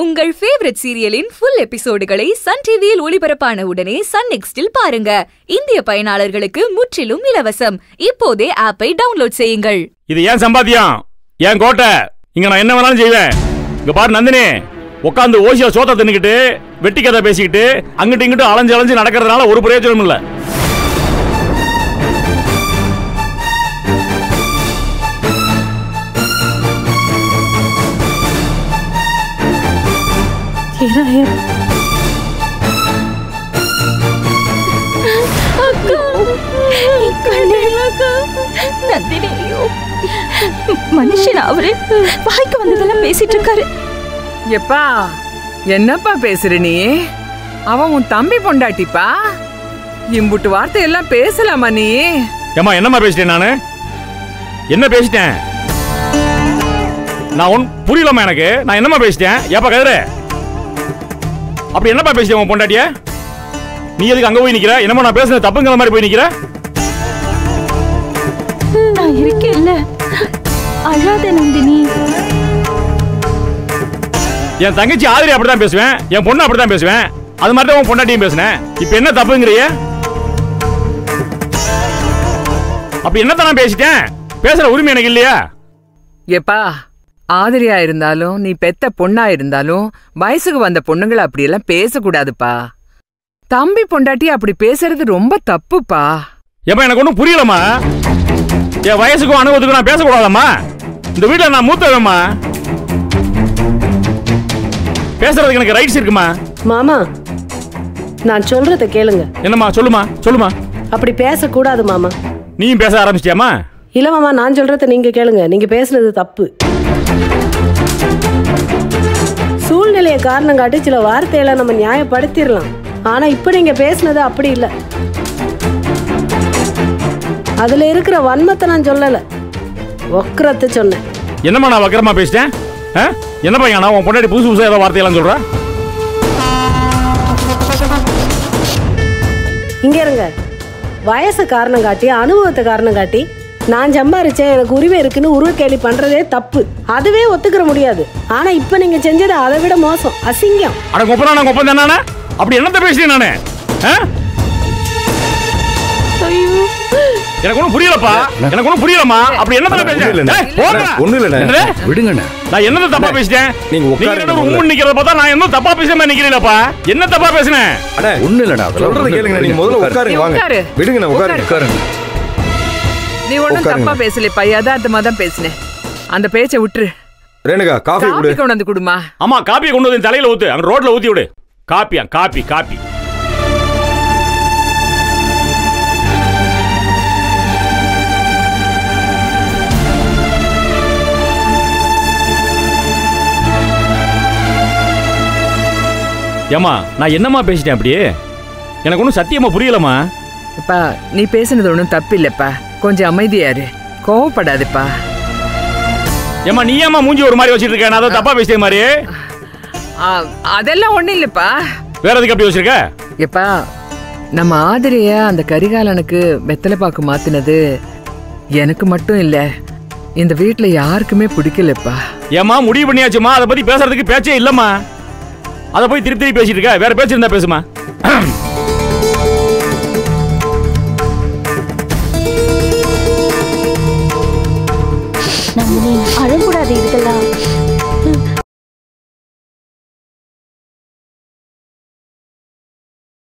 உங்கள் ஃபேவரட் சீரியலின் ஃபுல் எபிசோடுகளை சன் டிவியில் ஒளிபரப்பான உடனே சன் நெக்ஸ்டில் பாருங்க. இந்திய பயனாளர்களுக்கு முற்றிலும் இலவசம். இப்போதே ஆப்பை டவுன்லோட் செய்யுங்கள். இது ஏன் சம்பாத்தியம் ஏன் கோட்டை? இங்க நான் என்ன வேணாலும் செய்வேன். இங்க பாரு நந்தினி உட்காந்து ஓசியா சோத்த தின்னுக்கிட்டு வெட்டி கதை பேசிக்கிட்டு அங்கிட்டு இங்கிட்டு அலைஞ்சு அலைஞ்சு நடக்கிறதுனால ஒரு பிரயோஜனம் இல்லை. நந்தினி மனுஷன் அவரு வாய்க்கு வந்ததெல்லாம் பேசிட்டு இருக்காரு எப்பா என்னப்பா பேசுற நீ? அவன் உன் தம்பி பொண்டாட்டிப்பா? இம்புட்டு வார்த்தை எல்லாம் பேசலாமா நீ? ஏமா என்னம்மா பேசிட்டேன் நானு? என்ன பேசிட்டேன்? நான் ஒன் புரியலம்மா எனக்கு. நான் என்னம்மா பேசிட்டேன்? ஏப்பா கதிரே? அப்படி என்னப்பா பேசிட்டேன் உன் பொண்டாட்டிய? நீ எதுக்கு அங்க போய் நிக்கிற? என்னமோ நான் பேசுனது தப்புங்கிற மாதிரி போய் நிக்கிற? நான் இருக்கேன்ல. அழாத நந்தினி. என் தங்கச்சி ஆதிரி அப்படிதான் பேசுவேன். என் பொண்ணு அப்படிதான் பேசுவேன். அது மாதிரி தான் உன் பொண்டாட்டியும் பேசுனேன். இப்போ என்ன தப்புங்கிறிய? அப்படி என்னத்தான் நான் பேசிட்டேன்? பேசுற உரிமை எனக்கு இல்லையா? எப்பா ஆதிரியா இருந்தாலும் நீ பெத்த பொண்ணா இருந்தாலும் வயசுக்கு வந்த பொண்ணுங்களை அப்படியெல்லாம் பேசக்கூடாதுப்பா. தம்பி பொண்டாட்டி அப்படி பேசுறது ரொம்ப தப்புப்பா. ஏப்பா எனக்கு ஒன்றும் புரியலம்மா. என் வயசுக்கும் அனுபவத்துக்கும் நான் பேசக்கூடாதம்மா. இந்த வீட்டில் நான் மூத்தவம்மா பேசுறதுக்கு எனக்கு ரைட்ஸ் இருக்குமா? மாமா நான் சொல்றத கேளுங்க. என்னம்மா சொல்லுமா சொல்லுமா. அப்படி பேசக்கூடாது மாமா. நீயும் பேச ஆரம்பிச்சிட்டியாமா இல்ல மாமா நான் சொல்றத நீங்க கேளுங்க. நீங்க பேசுனது தப்பு. காரணம் காட்டி சில வார்த்தைகளை நம்ம நியாயப்படுத்திடலாம். ஆனா இப்ப நீங்க பேசுனது அப்படி இல்ல. அதுல இருக்கிற வன்மத்தை நான் சொல்லல. ஒக்கரத்தை சொன்னேன். என்னம்மா நான் வக்கரமா பேசிட்டேன்? என்ன பையன் உன் பொண்டாட்டி புதுசு புதுசாக ஏதோ வார்த்தையெல்லாம் சொல்கிறேன் இங்க இருங்க. வயசு காரணம் காட்டி அனுபவத்தை காரணம் காட்டி நான் சம்பாரிச்சேன் எனக்கு உரிமை இருக்குன்னு உருவ கேலி பண்றதே தப்பு. அதுவே ஒத்துக்கிற முடியாது. ஆனா இப்ப நீங்க செஞ்சது அதை விட மோசம். அசிங்கம். அட கொப்பனா நான் கொப்பன் தானே அப்படி என்னத்த பேசுறேன் நானு? எனக்கு ஒன்றும் புரியலப்பா. எனக்கு ஒன்றும் புரியலம்மா. அப்படி என்னத்த பேசுறேன். ஒண்ணு என்னது? விடுங்கண்ணே. நான் என்னத்த தப்பா பேசிட்டேன்? நீங்க முதல்ல. உம்முன்னு நிக்கிறத பார்த்தா நான் என்ன தப்பா பேசாம நிக்கிறீங்களப்பா? என்ன தப்பா பேசுனேன்? அண்ணே ஒண்ணு இல்லடா சொல்றது கேளுங்க நீங்க முதல்ல உட்காருங்க. வாங்க உட்காரு. விடுங்கண்ணே உட்காருங்க உட்காருங்க. நீ ஒன்றும். தப்பா பேசலப்பா யதார்த்தமா தான் பேசினேன். அந்த பேச்சை விட்டுரு. ரேணுகா காஃபி காப்பி கொடு. கொண்டு வந்து கொடுமா. ஆமா காப்பியை கொண்டு வந்து தலையில ஊத்து. அங்க ரோட்ல ஊத்தி விடு. காப்பியா? Coffee coffee. ஏமா நான் என்னம்மா பேசிட்டேன் அப்படியே? எனக்கு ஒன்றும் சத்தியமா புரியலம்மா. அப்பா நீ பேசுனது ஒன்றும் தப்பு இல்லப்பா கொஞ்சம் அமைதியாரு. கோவப்படாதுப்பா. ஏமா நீ ஏமா மூஞ்சி ஒரு மாதிரி வச்சிட்டு இருக்க நான் தப்பா பேசிட்டேன் மாதிரி அதெல்லாம் ஒண்ணும் இல்லப்பா. வேற எதுக்கு அப்படி வச்சிருக்க எப்பா நம்ம ஆதிரிய அந்த கரிகாலனுக்கு வெத்தலை பாக்கு மாத்தினது எனக்கு மட்டும் இல்ல. இந்த வீட்ல யாருக்குமே பிடிக்கலப்பா. ஏமா முடிவு பண்ணியாச்சுமா அதை பத்தி பேசுறதுக்கு பேச்சே இல்லம்மா. அதை போய் திருப்பி திருப்பி பேசிட்டு இருக்க. வேற பேச்சு இருந்தா பேசுமா. நந்தினி அழக்கூடாது இதுக்கெல்லாம்